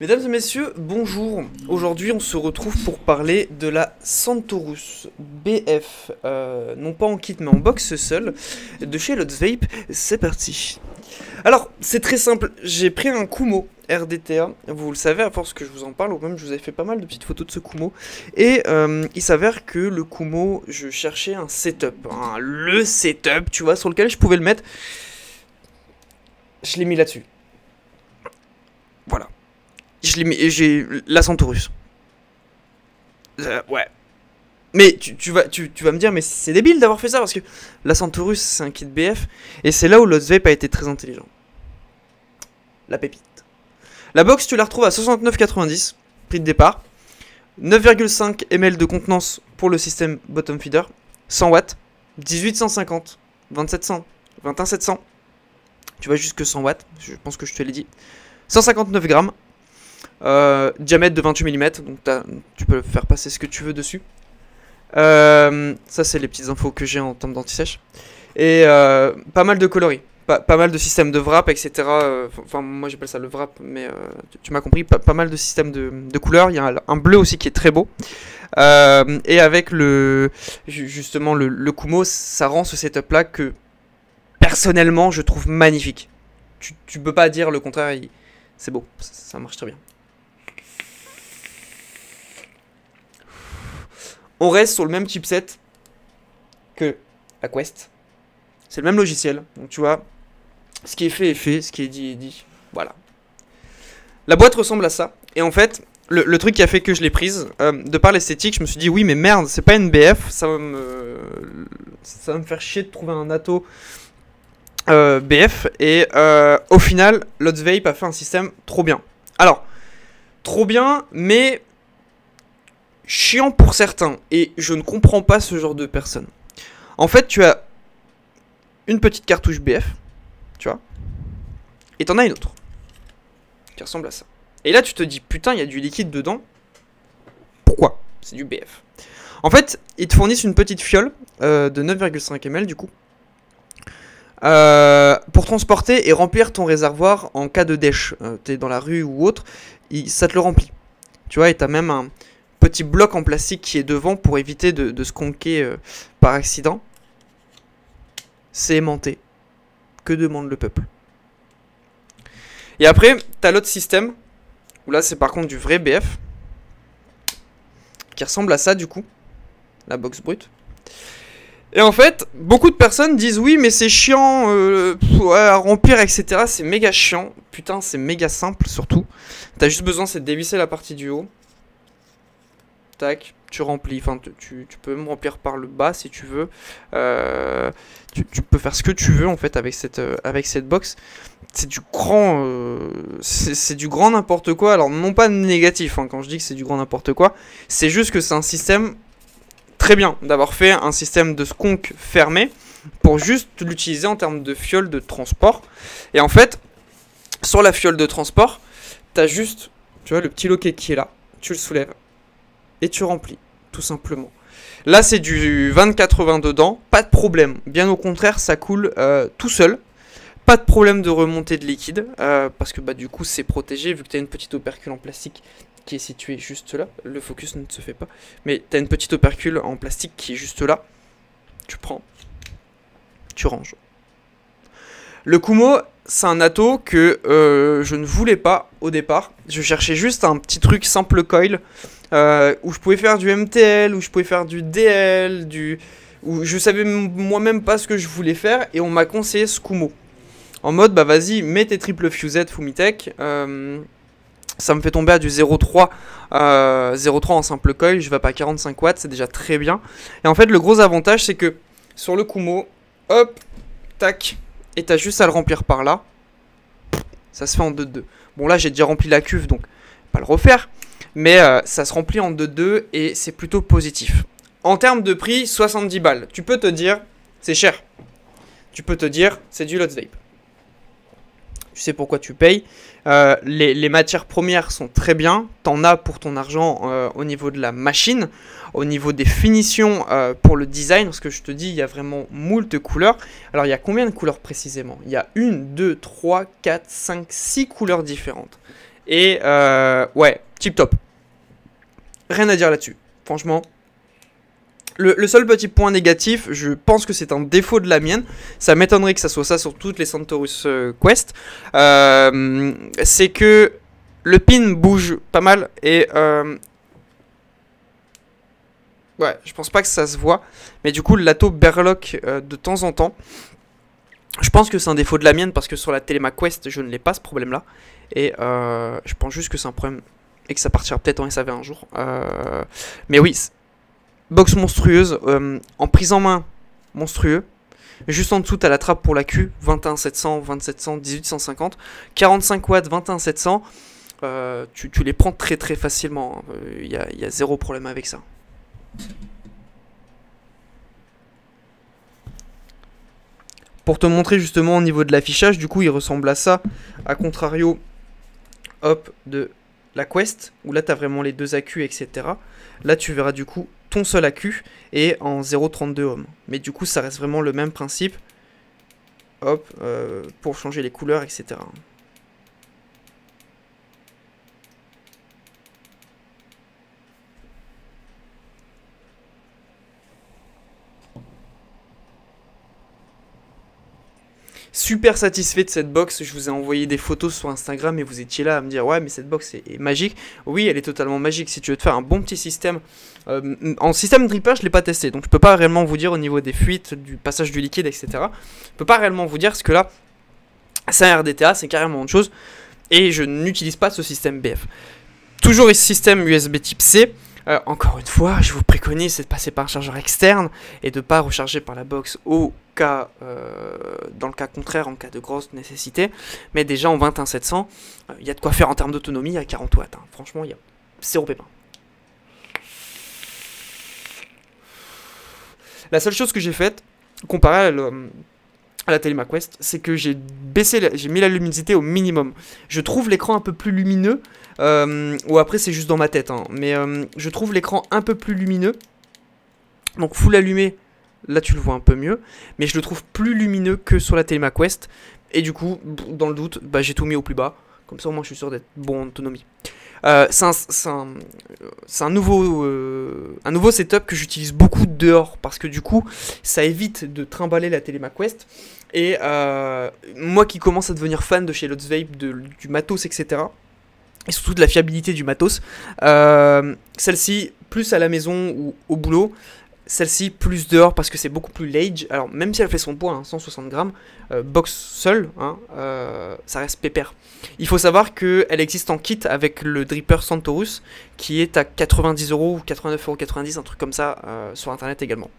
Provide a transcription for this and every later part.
Mesdames et messieurs, bonjour. Aujourd'hui, on se retrouve pour parler de la Centaurus BF, euh, non pas en kit mais en box seul, de chez Lots Vape. C'est parti. Alors, c'est très simple. J'ai pris un Kumo RDTA. Vous le savez à force que je vous en parle, ou même je vous avais fait pas mal de petites photos de ce Kumo. Et euh, il s'avère que le Kumo, je cherchais un setup, hein, le setup, tu vois, sur lequel je pouvais le mettre. Je l'ai mis là-dessus. Voilà. J'ai la Centaurus. Euh, ouais. Mais tu, vas, vas me dire, mais c'est débile d'avoir fait ça parce que la Centaurus c'est un kit BF et c'est là où Lost Vape a été très intelligent. La pépite. La box, tu la retrouves à 69,90 prix de départ. 9,5 ml de contenance pour le système bottom feeder. 100 watts. 1850. 2700. 21700. Tu vois jusque 100 watts. Je pense que je te l'ai dit. 159 grammes. Euh, diamètre de 28 mm, donc tu peux faire passer ce que tu veux dessus. Euh, ça, c'est les petites infos que j'ai en termes d'anti-sèche. Et euh, pas mal de coloris, pas, mal de systèmes de wrap, etc. Enfin, moi j'appelle ça le wrap, mais tu, m'as compris, pas, mal de systèmes de, couleurs. Il y a un bleu aussi qui est très beau. et avec le justement le, Kumo, ça rend ce setup là que personnellement je trouve magnifique. Tu, peux pas dire le contraire, c'est beau, ça marche très bien. On reste sur le même chipset que la Quest. C'est le même logiciel. Donc tu vois, ce qui est fait est fait, ce qui est dit est dit. Voilà. La boîte ressemble à ça. Et en fait, le, truc qui a fait que je l'ai prise, euh, de par l'esthétique, je me suis dit oui mais merde, c'est pas une BF, ça va me, faire chier de trouver un Atto euh, BF. Et euh, au final, Lots Vape a fait un système trop bien. Alors, trop bien, mais chiant pour certains, et je ne comprends pas ce genre de personnes. En fait, tu as une petite cartouche BF, tu vois, et t'en as une autre, qui ressemble à ça. Et là, tu te dis, putain, il y a du liquide dedans. Pourquoi? C'est du BF. En fait, ils te fournissent une petite fiole euh, de 9,5 ml, du coup, euh, pour transporter et remplir ton réservoir en cas de dèche. Euh, T'es dans la rue ou autre, ça te le remplit. Tu vois, et t'as même un, petit bloc en plastique qui est devant pour éviter de, se conquer euh, par accident. C'est aimanté. Que demande le peuple? Et après, t'as l'autre système, où là c'est par contre du vrai BF, qui ressemble à ça du coup, la box brute. Et en fait, beaucoup de personnes disent oui, mais c'est chiant euh, à remplir, etc. C'est méga chiant. Putain, c'est méga simple surtout. T'as juste besoin, c'est de dévisser la partie du haut tac, tu remplis. Enfin, tu, peux même remplir par le bas si tu veux. Euh, tu, peux faire ce que tu veux en fait avec cette, euh, box. C'est du grand, euh, c'est du grand n'importe quoi. Alors non pas négatif hein, quand je dis que c'est du grand n'importe quoi. C'est juste que c'est un système très bien d'avoir fait un système de skunk fermé pour juste l'utiliser en termes de fiole de transport. Et en fait, sur la fiole de transport, t'as juste, tu vois, le petit loquet qui est là. Tu le soulèves et tu remplis, tout simplement. Là, c'est du 20-80 dedans, pas de problème. Bien au contraire, ça coule euh, tout seul. Pas de problème de remontée de liquide, euh, parce que bah, du coup, c'est protégé, vu que tu as une petite opercule en plastique qui est située juste là. Le focus ne se fait pas. Mais tu as une petite opercule en plastique qui est juste là. Tu prends, tu ranges. Le Kumo, c'est un atto que euh, je ne voulais pas au départ. Je cherchais juste un petit truc simple coil euh, où je pouvais faire du MTL, où je pouvais faire du DL, du... où je savais moi-même pas ce que je voulais faire et on m'a conseillé Skumo. En mode, bah vas-y, mets tes triple fusette Fumitech. Euh, ça me fait tomber à du 0.3 euh, 0.3 en simple coil, je vais pas à 45 watts, c'est déjà très bien. Et en fait, le gros avantage, c'est que sur le Kumo, hop, tac, et t'as juste à le remplir par là. Ça se fait en 2-2. Bon, là, j'ai déjà rempli la cuve, donc le refaire. Mais euh, ça se remplit en 2-2 et c'est plutôt positif. En termes de prix, 70 balles. Tu peux te dire, c'est cher. Tu peux te dire, c'est du Lots Vape. Tu sais pourquoi tu payes. Euh, les, matières premières sont très bien. T'en as pour ton argent euh, au niveau de la machine, au niveau des finitions pour le design. Parce que je te dis, il y a vraiment moult couleurs. Alors, il y a combien de couleurs précisément? Il y a une, deux, trois, quatre, cinq, six couleurs différentes. Et euh, ouais, tip top. Rien à dire là-dessus. Franchement. Le, seul petit point négatif, je pense que c'est un défaut de la mienne. Ça m'étonnerait que ça soit ça sur toutes les Centaurus euh, Quest. Euh, c'est que le pin bouge pas mal et Ouais, je pense pas que ça se voit. Mais du coup, le lato berloque de temps en temps. Je pense que c'est un défaut de la mienne parce que sur la Quest, je ne l'ai pas ce problème-là. Et euh, je pense juste que c'est un problème et que ça partira peut-être en SAV un jour. Euh, mais oui, box monstrueuse, euh, en prise en main monstrueux. Juste en dessous, tu as la trappe pour la Q, 21700, 2700, 1850. 45 watts, 21700. Tu, tu les prends très très facilement. Il y, y a zéro problème avec ça. Pour te montrer justement au niveau de l'affichage, du coup il ressemble à ça, à contrario hop, de la Quest, où là tu as vraiment les deux accus, etc. Là tu verras du coup ton seul accu et en 0.32 ohm. Mais du coup ça reste vraiment le même principe, hop, euh, pour changer les couleurs, etc. super satisfait de cette box. Je vous ai envoyé des photos sur Instagram et vous étiez là à me dire ouais mais cette box est, magique. Oui elle est totalement magique. Si tu veux te faire un bon petit système. Euh, en système dripper je l'ai pas testé donc je peux pas réellement vous dire au niveau des fuites, du passage du liquide etc. Je peux pas réellement vous dire parce que là c'est un RDTA, c'est carrément autre chose. Et je n'utilise pas ce système BF. Toujours système USB type C. Euh, encore une fois, je vous préconise de passer par un chargeur externe et de ne pas recharger par la box au cas, euh, dans le cas contraire, en cas de grosse nécessité. Mais déjà en 21700, euh, il y a de quoi faire en termes d'autonomie à 40 watts. Hein. Franchement, il y a zéro pépin. La seule chose que j'ai faite, comparé à, à la TeleMaQuest, c'est que j'ai baissé, j'ai mis la luminosité au minimum. Je trouve l'écran un peu plus lumineux, euh, ou après c'est juste dans ma tête, hein. mais euh, je trouve l'écran un peu plus lumineux. Donc full allumé, là tu le vois un peu mieux, mais je le trouve plus lumineux que sur la TeleMaQuest. Et du coup, dans le doute, bah, j'ai tout mis au plus bas. Comme ça au moins je suis sûr d'être bon en autonomie. Euh, c'est un, nouveau, euh, un nouveau setup que j'utilise beaucoup dehors parce que du coup ça évite de trimballer la TeleMaQuest. Et euh, moi qui commence à devenir fan de chez Lots Vape, du matos, etc. Et surtout de la fiabilité du matos, celle-ci, plus à la maison ou au boulot, celle-ci plus dehors parce que c'est beaucoup plus lage. Alors même si elle fait son poids, 160 hein, grammes, euh, box seul, hein, euh, ça reste pépère. Il faut savoir qu'elle existe en kit avec le dripper Centaurus qui est à 90 euros ou 89,90 euros, un truc comme ça euh, sur internet également.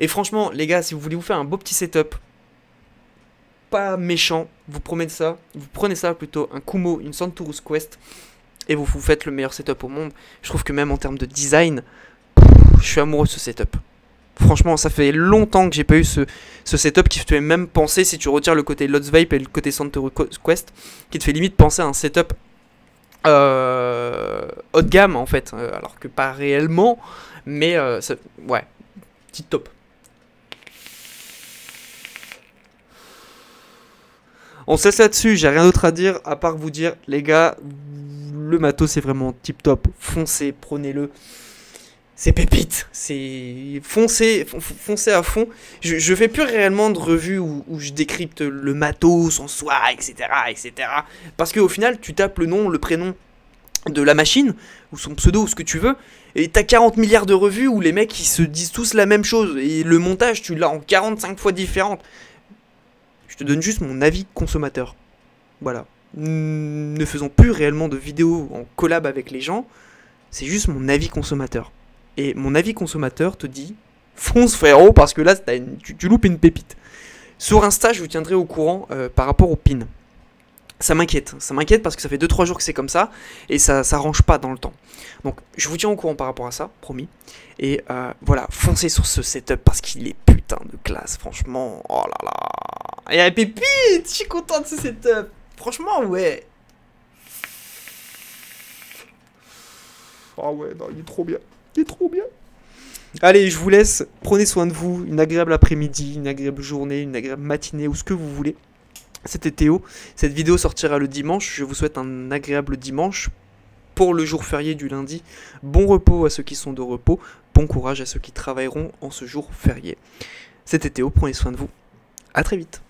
Et franchement, les gars, si vous voulez vous faire un beau petit setup, pas méchant, vous promettez ça, vous prenez ça plutôt, un Kumo, une Centaurus Quest, et vous vous faites le meilleur setup au monde. Je trouve que même en termes de design, je suis amoureux de ce setup. Franchement, ça fait longtemps que j'ai pas eu ce, setup qui te fait même penser, si tu retires le côté Lots Vape et le côté Centaur Quest, qui te fait limite penser à un setup euh, haut de gamme en fait, euh, alors que pas réellement, mais euh, ouais, petit top. On cesse là-dessus, j'ai rien d'autre à dire à part vous dire, les gars, le matos c'est vraiment tip top. Foncez, prenez-le. C'est pépite, c'est foncez, foncez à fond. Je, je fais plus réellement de revues où, je décrypte le matos en soi, etc., etc. Parce qu'au final, tu tapes le nom, le prénom de la machine, ou son pseudo, ou ce que tu veux, et t'as 40 milliards de revues où les mecs ils se disent tous la même chose, et le montage tu l'as en 45 fois différente. Je te donne juste mon avis consommateur. Voilà ne faisons plus réellement de vidéos en collab avec les gens, c'est juste mon avis consommateur. Et mon avis consommateur te dit fonce frérot parce que là tu, loupes une pépite. Sur Insta, je vous tiendrai au courant euh, par rapport au pin. Ça m'inquiète, ça m'inquiète parce que ça fait 2-3 jours que c'est comme ça et ça s'arrange pas dans le temps. Donc je vous tiens au courant par rapport à ça, promis. Et euh, voilà, foncez sur ce setup parce qu'il est putain de classe, franchement. Oh là là. Et la pépite, je suis content de ce setup. Franchement, ouais. Ah ouais, non, il est trop bien. Il est trop bien. Allez, je vous laisse. Prenez soin de vous. Une agréable après-midi, une agréable journée, une agréable matinée ou ce que vous voulez. C'était Théo. Cette vidéo sortira le dimanche. Je vous souhaite un agréable dimanche pour le jour férié du lundi. Bon repos à ceux qui sont de repos. Bon courage à ceux qui travailleront en ce jour férié. C'était Théo. Prenez soin de vous. À très vite.